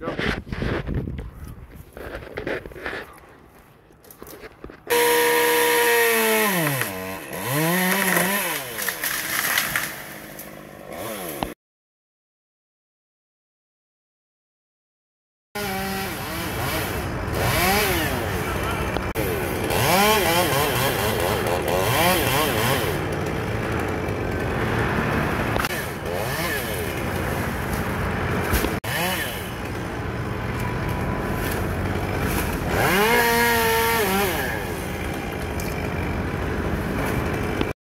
Go.